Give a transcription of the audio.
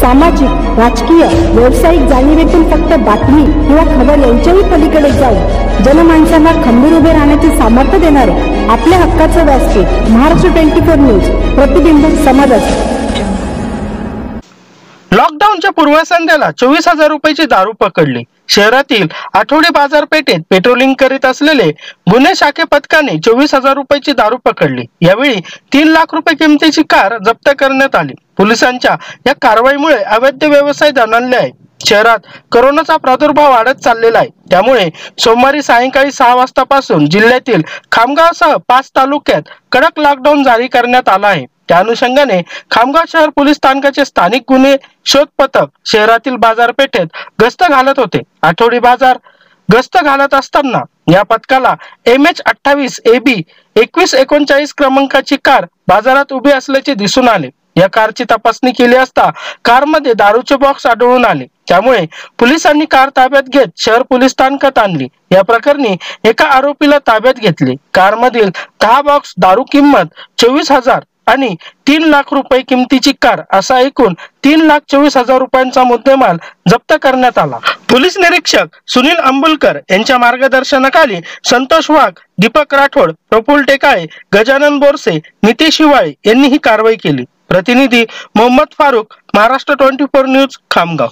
सामाजिक राजकीय व्यावसायिक जाणीवेतून फक्त बातमी किंवा खबर यांच्याही पलीकडे जाऊन जनमानसांना खंबीर उभे राहण्याचे सामर्थ्य देणारे आपल्या हक्काचं व्यासपीठ महाराष्ट्र ट्वेंटी फोर न्यूज प्रतिबिंब समाजाचे लॉकडाऊनच्या पूर्वसंध्येला चोवीस हजार रुपयाची दारू पकडली. शहरातील आठवडे बाजारपेठेत पेट्रोलिंग करीत असलेले गुन्हे शाखे पथकाने चोवीस हजार रुपयाची दारू पकडली. यावेळी तीन लाख रुपये किमतीची कार जप्त करण्यात आली. पोलिसांच्या या कारवाईमुळे अवैध व्यवसाय जाणवले आहे शहरात करोनाचा प्रादुर्भाव वाढत चाललेला आहे. त्यामुळे सोमवारी सायंकाळी सहा वाजतापासून जिल्ह्यातील खामगावसह पाच तालुक्यात कडक लॉकडाऊन जारी करण्यात आला आहे. त्या अनुषंगाने खामगाव शहर पोलीस स्थानकाचे स्थानिक गुन्हे शोध पथक शहरातील बाजारपेठेत गस्त घालत होते. आठवडी बाजार गस्त घालत असताना या पथकाला एम एच अठ्ठावीस ए बी एकवीस एकोणचाळीस क्रमांकाची कार बाजारात उभी असल्याचे दिसून आले. या कारची तपासणी केली असता कारमध्ये दारूचे बॉक्स आढळून आले. त्यामुळे पोलिसांनी कार ताब्यात घेत शहर पोलीस स्थानकात आणली. या प्रकरणी एका आरोपीला ताब्यात घेतले. कारमधील दहा बॉक्स दारू किंमत चोवीस हजार आणि तीन लाख रुपये किमतीची कार असा एकूण तीन लाख चोवीस हजार रुपयांचा मुद्देमाल जप्त करण्यात आला. पोलीस निरीक्षक सुनील अंबुलकर यांच्या मार्गदर्शनाखाली संतोष वाघ दीपक राठोड प्रफुल टेकाळे गजानन बोरसे नितेश हिवाळे यांनी ही कारवाई केली. प्रतिनिधी Mohammad Farukh Maharashtra twenty four news Khamgaon.